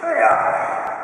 对呀。